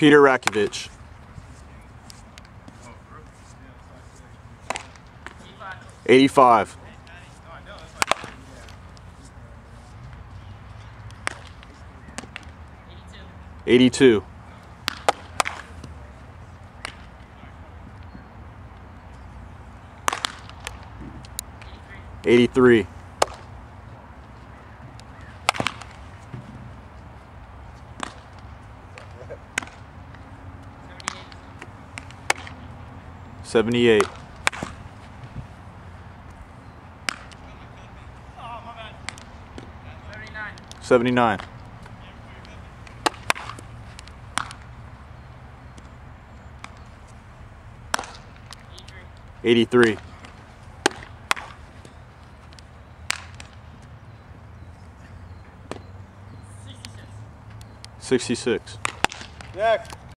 Peter Rakovich. Eighty-five. Eighty-two. Eighty-three. Seventy-eight. Seventy-nine. Eighty-three. Sixty-six. Next.